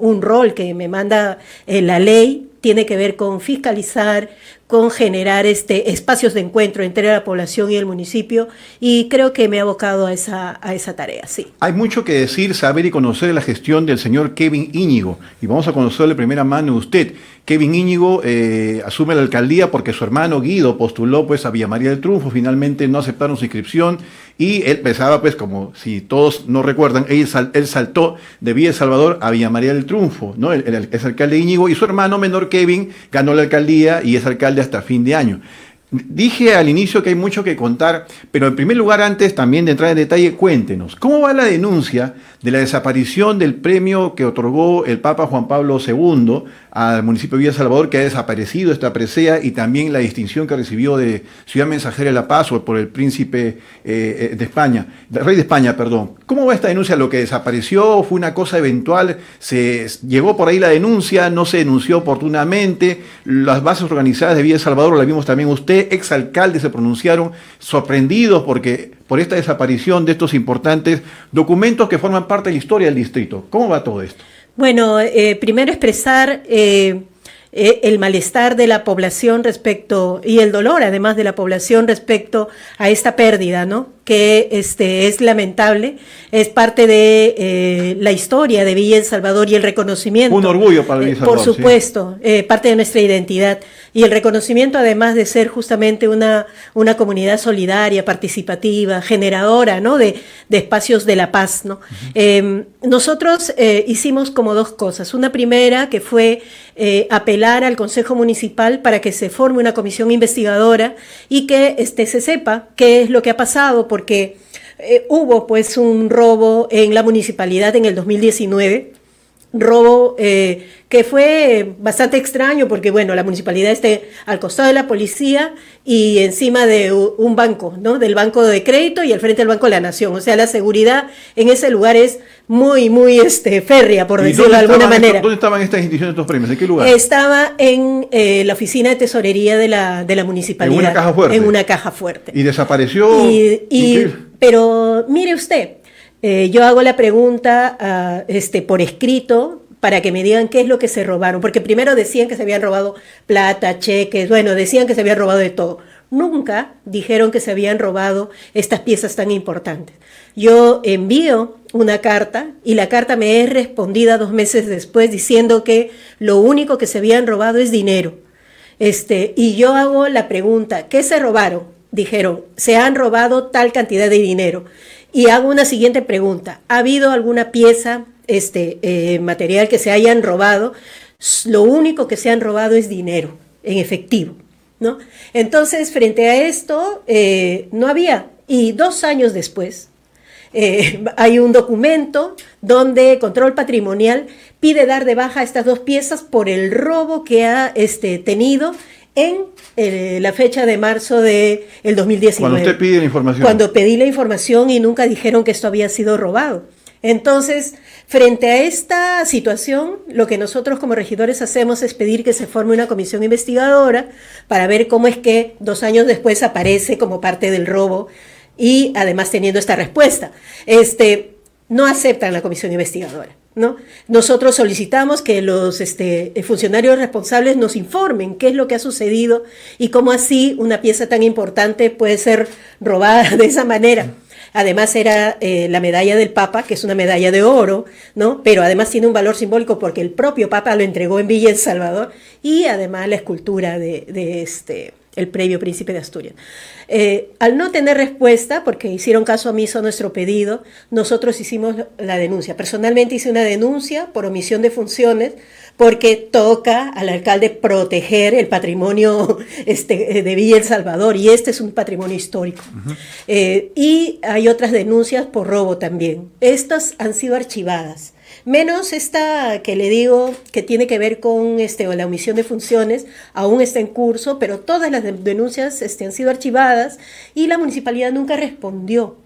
un rol que me manda la ley, tiene que ver con fiscalizar, con generar este, espacios de encuentro entre la población y el municipio y creo que me ha abocado a esa, a esa tarea, sí. Hay mucho que decir, saber y conocer la gestión del señor Kevin Íñigo y vamos a conocerle de primera mano usted. Kevin Íñigo eh, asume la alcaldía porque su hermano Guido postuló pues a Villa María del Triunfo, finalmente no aceptaron su inscripción y él pensaba pues como si todos no recuerdan, él, él saltó de Villa Salvador a Villa María del Triunfo, ¿no? es alcalde Íñigo y su hermano menor Kevin ganó la alcaldía y es alcalde hasta fin de año. Dije al inicio que hay mucho que contar, pero en primer lugar, antes también de entrar en detalle, cuéntenos, ¿cómo va la denuncia de la desaparición del premio que otorgó el Papa Juan Pablo II al municipio de Villa Salvador, que ha desaparecido esta presea, y también la distinción que recibió de Ciudad Mensajera de la Paz o por el príncipe eh, de España, del rey de España, perdón. ¿Cómo va esta denuncia? ¿Lo que desapareció fue una cosa eventual? ¿Se llegó por ahí la denuncia? ¿No se denunció oportunamente? Las bases organizadas de Villa Salvador, la vimos también usted, exalcaldes se pronunciaron sorprendidos porque por esta desaparición de estos importantes documentos que forman parte de la historia del distrito. ¿Cómo va todo esto? Bueno, eh, primero expresar eh, eh, el malestar de la población respecto, y el dolor además de la población respecto a esta pérdida, ¿no? que este, es lamentable, es parte de eh, la historia de Villa El Salvador y el reconocimiento. Un orgullo para Villa El Salvador. por supuesto, eh, parte de nuestra identidad. Y el reconocimiento, además de ser justamente una, una comunidad solidaria, participativa, generadora ¿no? de, de espacios de la paz. ¿no? Em, nosotros eh, hicimos como dos cosas. Una primera, que fue apelar al Consejo Municipal para que se forme una comisión investigadora y que este, se sepa qué es lo que ha pasado porque eh, hubo pues un robo en la municipalidad en el 2019 robo eh, que fue bastante extraño porque, bueno, la municipalidad está al costado de la policía y encima de un banco, ¿no? Del Banco de Crédito y al frente del Banco de la Nación. O sea, la seguridad en ese lugar es muy, muy este, férrea, por decirlo de alguna manera. ¿Dónde estaban estas instituciones, estos premios? ¿En qué lugar? Estaba en eh, la oficina de tesorería de la, de la municipalidad. En una caja fuerte. En una caja fuerte. Y desapareció. Y, pero mire usted, eh, yo hago la pregunta ah, este, por escrito para que me digan qué es lo que se robaron, porque primero decían que se habían robado plata, cheques, bueno, decían que se habían robado de todo. Nunca dijeron que se habían robado estas piezas tan importantes. Yo envío una carta y la carta me es respondida dos meses después diciendo que lo único que se habían robado es dinero. Este, y yo hago la pregunta, ¿qué se robaron? Dijeron, se han robado tal cantidad de dinero. Y hago una siguiente pregunta, ¿ha habido alguna pieza, este, eh, material que se hayan robado? Lo único que se han robado es dinero, en efectivo. ¿no? Entonces, frente a esto, eh, no había. Y dos años después, eh, hay un documento donde Control Patrimonial pide dar de baja estas dos piezas por el robo que ha este, tenido en eh, la fecha de marzo del de 2019. Cuando usted pide la información. Cuando pedí la información y nunca dijeron que esto había sido robado. Entonces, frente a esta situación, lo que nosotros como regidores hacemos es pedir que se forme una comisión investigadora para ver cómo es que dos años después aparece como parte del robo y además teniendo esta respuesta. Este, no aceptan la comisión investigadora. ¿No? Nosotros solicitamos que los este, funcionarios responsables nos informen qué es lo que ha sucedido y cómo así una pieza tan importante puede ser robada de esa manera. Además era eh, la medalla del Papa, que es una medalla de oro, ¿no? Pero además tiene un valor simbólico porque el propio Papa lo entregó en Villa El Salvador y además la escultura de, de este el previo príncipe de Asturias. Eh, al no tener respuesta, porque hicieron caso omiso a nuestro pedido, nosotros hicimos la denuncia. Personalmente hice una denuncia por omisión de funciones, porque toca al alcalde proteger el patrimonio este, de Villa El Salvador, y este es un patrimonio histórico. Eh, y hay otras denuncias por robo también. Estas han sido archivadas menos esta que le digo que tiene que ver con este, la omisión de funciones, aún está en curso, pero todas las denuncias este, han sido archivadas y la municipalidad nunca respondió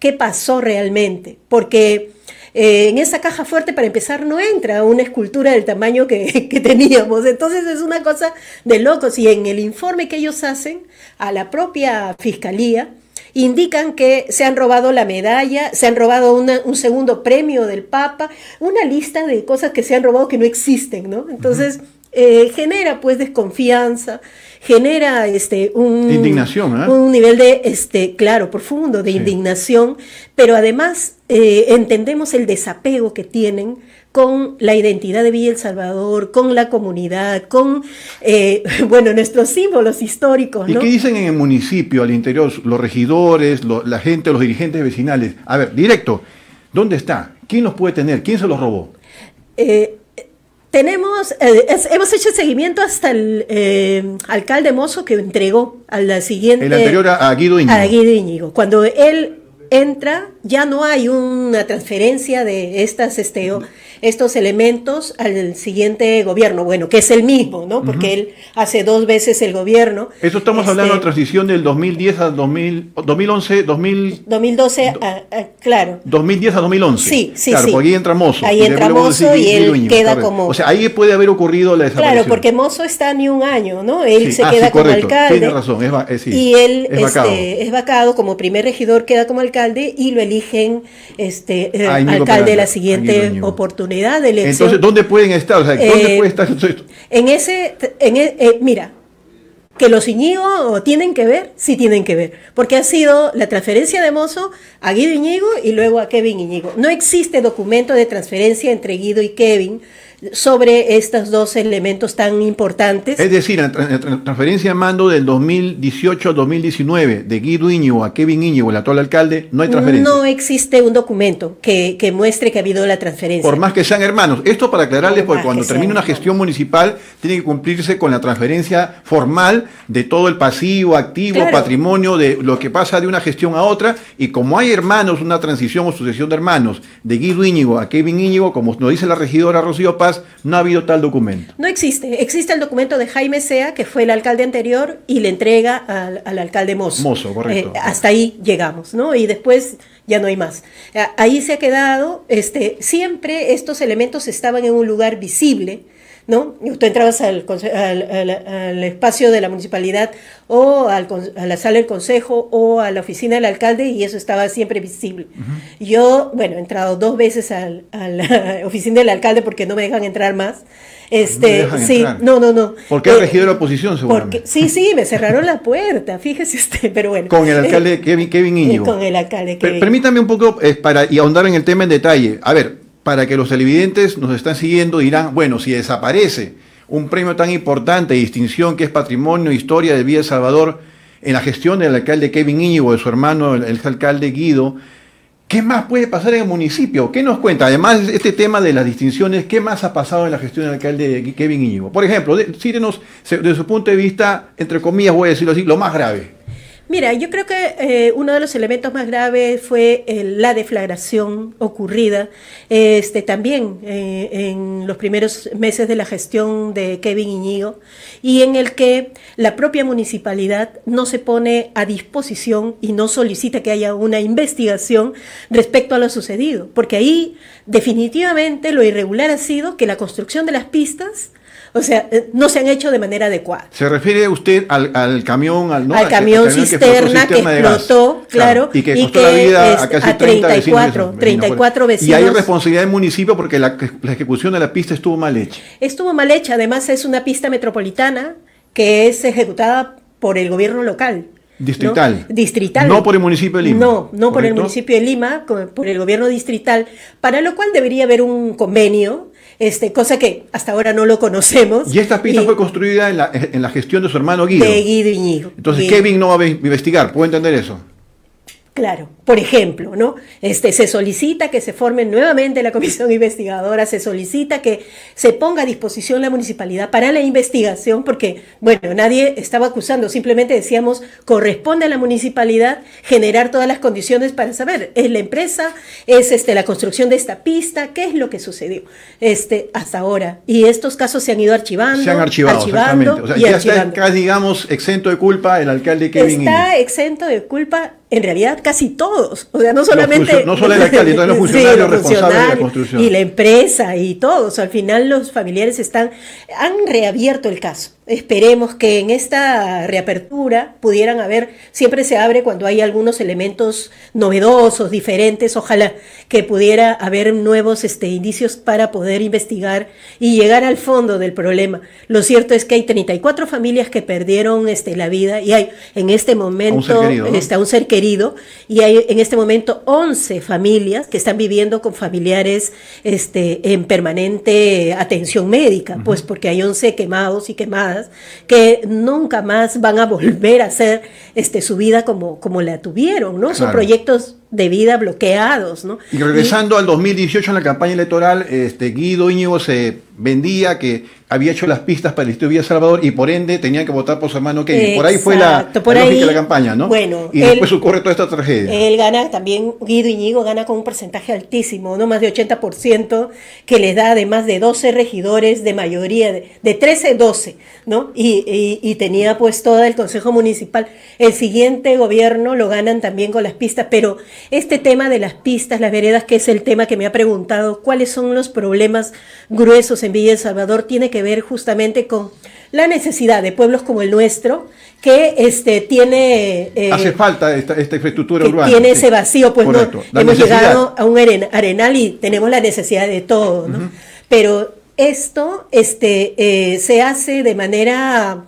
qué pasó realmente, porque eh, en esa caja fuerte, para empezar, no entra una escultura del tamaño que, que, teníamos. Entonces es una cosa de locos. Y en el informe que ellos hacen a la propia fiscalía, indican que se han robado la medalla, se han robado un segundo premio del Papa, una lista de cosas que se han robado que no existen, ¿no? Entonces, eh, genera pues desconfianza, genera este un, indignación, ¿eh? un nivel de este claro profundo de indignación, pero además eh, entendemos el desapego que tienen con la identidad de Villa El Salvador, con la comunidad, con, eh, bueno, nuestros símbolos históricos. ¿Y qué dicen en el municipio, al interior, los regidores, la gente, los dirigentes vecinales? A ver, directo, ¿dónde está? ¿Quién los puede tener? ¿Quién se los robó? Eh, tenemos, eh, hemos hecho seguimiento hasta el alcalde Mozo que entregó a la siguiente... El anterior a, Guido Íñigo. A Guido Íñigo. Cuando él entra, ya no hay una transferencia de estas, este, estos elementos al siguiente gobierno, bueno, que es el mismo, ¿no? Porque él hace dos veces el gobierno. Eso estamos hablando de este, transición del 2010 a 2000, 2011, 2000, 2012, claro. 2010 a 2011. Sí, sí, claro, porque ahí entra Mozo. Ahí entra Mozo y él queda como... O sea, ahí puede haber ocurrido la desaparición. Claro, porque Mozo está ni un año, ¿no? Él se ah, queda como alcalde. Tiene razón, es, es, Y él es, vacado. Este, es vacado como primer regidor, queda como alcalde y lo eligen este eh, alcalde de la siguiente oportunidad de elección. Entonces, ¿dónde pueden estar? O sea, ¿dónde eh, puede estar En ese, en e, eh, mira, que los Iñigo tienen que ver, sí tienen que ver, porque ha sido la transferencia de Mozo a Guido Iñigo y luego a Kevin Iñigo. No existe documento de transferencia entre Guido y Kevin, sobre estos dos elementos tan importantes. Es decir, en la transferencia de mando del 2018 2019 de Guido Íñigo a Kevin Íñigo, el actual alcalde, no hay transferencia. No existe un documento que, que muestre que ha habido la transferencia. Por más que sean hermanos. Esto para aclararles, porque cuando termina una gestión municipal, tiene que cumplirse con la transferencia formal de todo el pasivo, activo, patrimonio, de lo que pasa de una gestión a otra. Y como hay hermanos, una transición o sucesión de hermanos, de Guido Íñigo a Kevin Íñigo, como nos dice la regidora Rocío Paz, no ha habido tal documento. No existe. Existe el documento de Jaime Sea, que fue el alcalde anterior, y le entrega al, alcalde Mozo. Mozo, correcto. Eh, hasta ahí llegamos, ¿no? Y después ya no hay más. Ahí se ha quedado, este, siempre estos elementos estaban en un lugar visible, ¿no? Tú entrabas al, al, espacio de la municipalidad o al, a la sala del consejo o a la oficina del alcalde y eso estaba siempre visible. Yo, bueno, he entrado dos veces a la oficina del alcalde porque no me dejan entrar más. Este, no sí, no, no, no. ¿Por qué ha eh, regido la oposición, seguramente? sí, sí, me cerraron la puerta, fíjese usted, pero bueno. Con el alcalde Kevin, Kevin Íñigo. Con el alcalde Kevin. Permítame un poco eh, para y ahondar en el tema en detalle. A ver, para que los televidentes nos están siguiendo dirán, bueno, si desaparece un premio tan importante de distinción que es Patrimonio e Historia de Villa Salvador en la gestión del alcalde Kevin Íñigo, de su hermano, el, el alcalde Guido, ¿Qué más puede pasar en el municipio? ¿Qué nos cuenta? Además, este tema de las distinciones, ¿qué más ha pasado en la gestión del alcalde Kevin Íñigo? Por ejemplo, síguenos desde su punto de vista, entre comillas, voy a decirlo así, lo más grave. Mira, yo creo que eh, uno de los elementos más graves fue eh, la deflagración ocurrida este, también eh, en los primeros meses de la gestión de Kevin Iñigo y en el que la propia municipalidad no se pone a disposición y no solicita que haya una investigación respecto a lo sucedido, porque ahí definitivamente lo irregular ha sido que la construcción de las pistas o sea, eh, no se han hecho de manera adecuada. ¿Se refiere usted al, camión, al, al camión cisterna que, explotó, claro, y que costó la vida a casi 34, 34 vecinos. Y hay responsabilidad del municipio porque la, ejecución de la pista estuvo mal hecha. Estuvo mal hecha, además es una pista metropolitana que es ejecutada por el gobierno local. Distrital. Distrital. No por el municipio de Lima. No, no por el municipio de Lima, por el gobierno distrital, para lo cual debería haber un convenio este, cosa que hasta ahora no lo conocemos. Y esta pista fue construida en la, en la, gestión de su hermano Guido. De Guido Iñigo. Entonces Kevin no va a investigar, ¿puedo entender eso? Claro, por ejemplo, ¿no? Este, se solicita que se forme nuevamente la comisión investigadora, se solicita que se ponga a disposición la municipalidad para la investigación, porque, bueno, nadie estaba acusando, simplemente decíamos, corresponde a la municipalidad generar todas las condiciones para saber, es la empresa, es este, la construcción de esta pista, qué es lo que sucedió este, hasta ahora. Y estos casos se han ido archivando. Se han archivado, archivando O sea, ya está, digamos, exento de culpa el alcalde Kevin Está exento de culpa en realidad casi todos, o sea, no solamente... No solo el alcalde, los funcionarios responsables de la construcción. Y la empresa y todos, al final los familiares están, han reabierto el caso. Esperemos que en esta reapertura pudieran haber, siempre se abre cuando hay algunos elementos novedosos, diferentes, ojalá que pudiera haber nuevos este, indicios para poder investigar y llegar al fondo del problema. Lo cierto es que hay 34 familias que perdieron este, la vida y hay en este momento está un ser querido y hay en este momento 11 familias que están viviendo con familiares este, en permanente atención médica, pues porque hay 11 quemados y quemadas que nunca más van a volver a hacer este, su vida como, como la tuvieron, ¿no? Son proyectos de vida bloqueados, ¿no? Y regresando al 2018 en la campaña electoral, este, Guido Íñigo se vendía que había hecho las pistas para el Instituto Villa Salvador y por ende tenían que votar por su hermano Kevin. Por ahí fue la, por lógica de la campaña, ¿no? Bueno, y después ocurre toda esta tragedia. Él gana también, Guido Íñigo gana con un porcentaje altísimo, no más de 80%, que les da además de 12 regidores de mayoría, de, de 13, 12, ¿no? Y, y, tenía pues todo el Consejo Municipal. El siguiente gobierno lo ganan también con las pistas, pero este tema de las pistas, las veredas, que es el tema que me ha preguntado, cuáles son los problemas gruesos en Villa El Salvador, tiene que ver justamente con la necesidad de pueblos como el nuestro, que este, tiene... Eh, Hace falta esta, infraestructura urbana. Tiene ese vacío, pues no, hemos llegado a un arenal y tenemos la necesidad de todo, ¿no? Pero esto este, eh, se hace de manera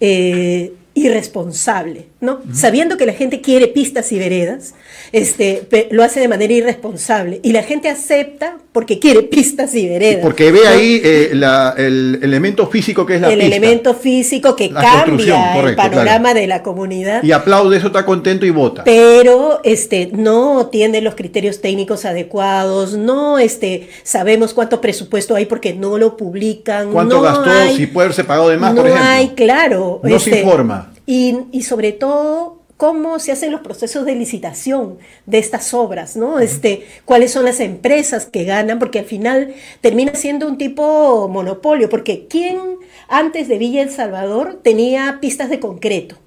eh, irresponsable ¿no? Sabiendo que la gente quiere pistas y veredas, este, lo hace de manera irresponsable. Y la gente acepta porque quiere pistas y veredas. porque ve ahí eh, el elemento físico que es la el elemento físico que cambia el panorama de la comunidad. Y aplaude eso, está contento y vota. Pero este, no tiene los criterios técnicos adecuados, no este, sabemos cuánto presupuesto hay porque no lo publican. ¿Cuánto gastó? si puede haberse pagado de más, por ejemplo. No hay, claro. No se este, informa. Y, y sobre todo cómo se hacen los procesos de licitación de estas obras, ¿no? Este, cuáles son las empresas que ganan, porque al final termina siendo un tipo monopolio, porque ¿quién antes de Villa El Salvador tenía pistas de concreto?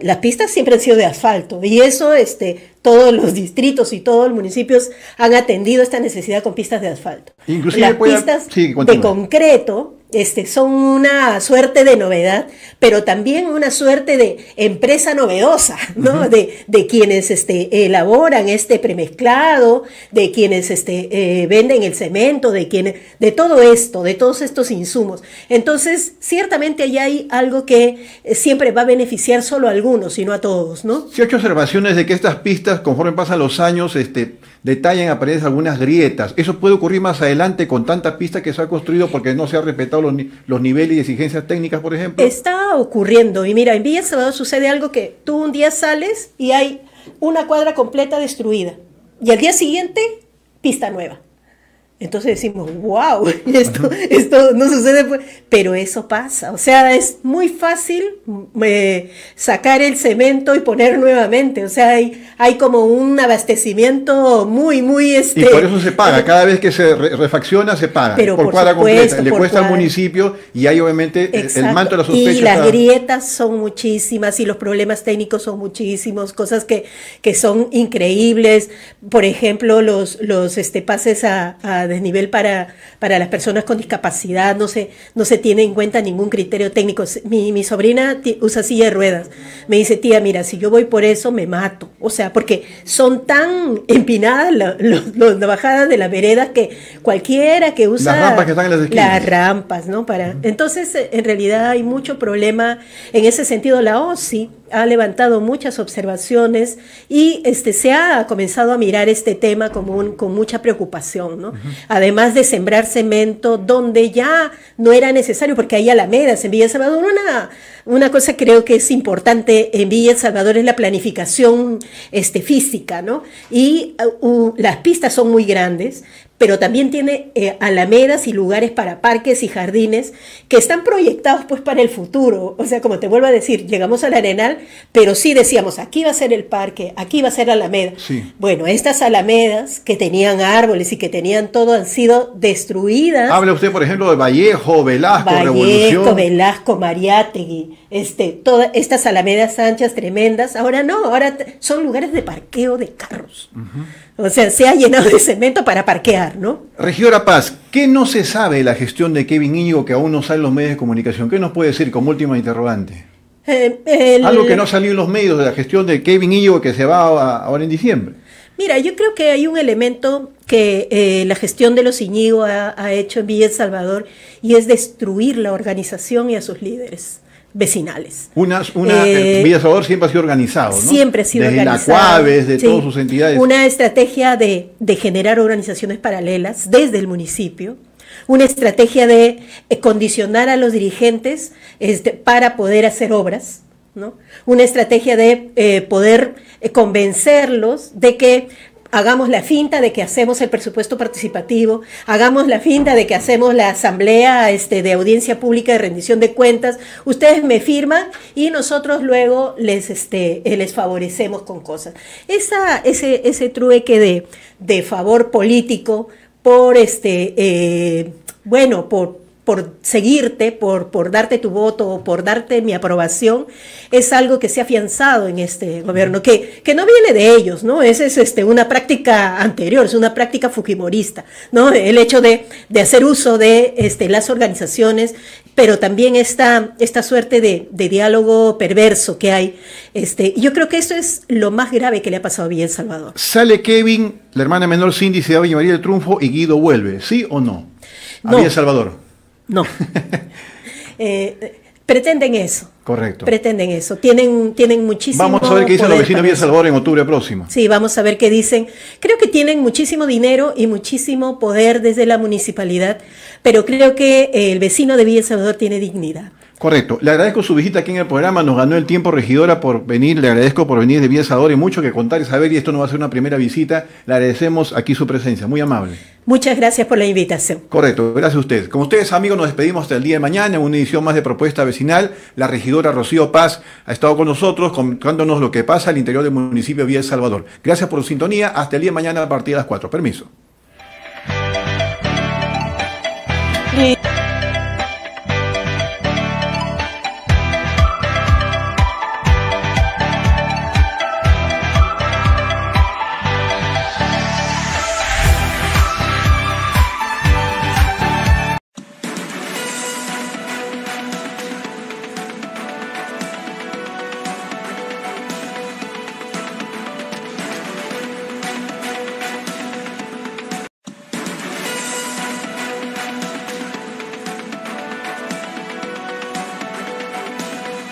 Las pistas siempre han sido de asfalto y eso este, todos los distritos y todos los municipios han atendido esta necesidad con pistas de asfalto. Inclusive Las pistas de concreto este, son una suerte de novedad, pero también una suerte de empresa novedosa, ¿no? de, de, quienes este, elaboran este premezclado, de quienes este, eh, venden el cemento, de quienes, de todo esto, de todos estos insumos. Entonces, ciertamente ahí hay algo que eh, siempre va a beneficiar solo a algunos, y no a todos, ¿no? Sí, hecho observaciones de que estas pistas, conforme pasan los años, este, detallan, aparecen algunas grietas. Eso puede ocurrir más adelante con tanta pista que se ha construido porque no se ha respetado los, los niveles y exigencias técnicas, por ejemplo. Está ocurriendo. Y mira, en Villa Salvador sucede algo que tú un día sales y hay una cuadra completa destruida. Y al día siguiente, pista nueva. Entonces decimos, wow, esto, esto no sucede, pues", pero eso pasa. O sea, es muy fácil eh, sacar el cemento y poner nuevamente. O sea, hay, hay como un abastecimiento muy, muy... Este, y por eso se paga. Cada vez que se refacciona, se paga. Pero por, cuadra completa. Le cuesta al municipio y hay obviamente el manto de la sospecha. Y las grietas son muchísimas y los problemas técnicos son muchísimos, cosas que, que son increíbles. Por ejemplo, los, los este, pases a, a desnivel para, para las personas con discapacidad, no se, no se tiene en cuenta ningún criterio técnico. Mi, mi sobrina usa silla de ruedas. Me dice, tía, mira, si yo voy por eso, me mato. O sea, porque son tan empinadas las bajadas de la vereda que cualquiera que usa... Las rampas que están en las esquinas. Las rampas, ¿no? Para, entonces, en realidad hay mucho problema. En ese sentido, la OSI ha levantado muchas observaciones y este, se ha comenzado a mirar este tema como con mucha preocupación, ¿no? Además de sembrar cemento donde ya no era necesario, porque hay alamedas en Villa Salvador. Una, una cosa creo que es importante en Villa Salvador es la planificación este, física, ¿no? Y uh, las pistas son muy grandes, pero también tiene eh, alamedas y lugares para parques y jardines que están proyectados pues para el futuro. O sea, como te vuelvo a decir, llegamos al Arenal, pero sí decíamos, aquí va a ser el parque, aquí va a ser la alameda. Bueno, estas alamedas que tenían árboles y que tenían todo han sido destruidas. Habla usted, por ejemplo, de Vallejo, Velasco, Vallejo, Revolución. Velasco, Mariátegui, este, todas estas alamedas anchas tremendas. Ahora no, ahora son lugares de parqueo de carros. O sea, se ha llenado de cemento para parquear, ¿no? Regidora Paz, ¿qué no se sabe de la gestión de Kevin Íñigo que aún no sale en los medios de comunicación? ¿Qué nos puede decir como última interrogante? Eh, Algo que no salió en los medios de la gestión de Kevin Íñigo que se va ahora en diciembre. Mira, yo creo que hay un elemento que eh, la gestión de los Iñigo ha, ha, hecho en Villa El Salvador y es destruir la organización y a sus líderes vecinales. Una, una eh, Villa Salvador siempre ha sido organizado, ¿no? Siempre ha sido Desde organizado. La de todas sus entidades. Una estrategia de, de, generar organizaciones paralelas desde el municipio. Una estrategia de eh, condicionar a los dirigentes este, para poder hacer obras. ¿no? Una estrategia de eh, poder eh, convencerlos de que hagamos la finta de que hacemos el presupuesto participativo, hagamos la finta de que hacemos la asamblea este, de audiencia pública de rendición de cuentas, ustedes me firman y nosotros luego les, este, les favorecemos con cosas. Esa, ese, ese trueque de, de favor político por este, eh, bueno, por, por seguirte, por, por darte tu voto o por darte mi aprobación, es algo que se ha afianzado en este gobierno, que, que no viene de ellos, ¿no? Esa es este, una práctica anterior, es una práctica fujimorista, ¿no? El hecho de, de hacer uso de este, las organizaciones, pero también esta, esta suerte de, de diálogo perverso que hay. Este, yo creo que eso es lo más grave que le ha pasado a Villa El Salvador. Sale Kevin, la hermana menor Cindy se va a María del Triunfo y Guido vuelve, ¿sí o no? A no. Villa El Salvador. No. eh, pretenden eso. Correcto. Pretenden eso. Tienen, tienen muchísimo. Vamos a ver qué dicen los vecinos de Villa Salvador en octubre próximo. Sí, vamos a ver qué dicen. Creo que tienen muchísimo dinero y muchísimo poder desde la municipalidad, pero creo que el vecino de Villa Salvador tiene dignidad. Correcto. Le agradezco su visita aquí en el programa. Nos ganó el tiempo, regidora, por venir. Le agradezco por venir de Salvador y mucho que contar y saber. Y esto no va a ser una primera visita. Le agradecemos aquí su presencia. Muy amable. Muchas gracias por la invitación. Correcto. Gracias a usted. Con ustedes, amigos, nos despedimos hasta el día de mañana en una edición más de Propuesta Vecinal. La regidora Rocío Paz ha estado con nosotros contándonos lo que pasa al interior del municipio de Villa Salvador. Gracias por su sintonía. Hasta el día de mañana a partir de las 4. Permiso.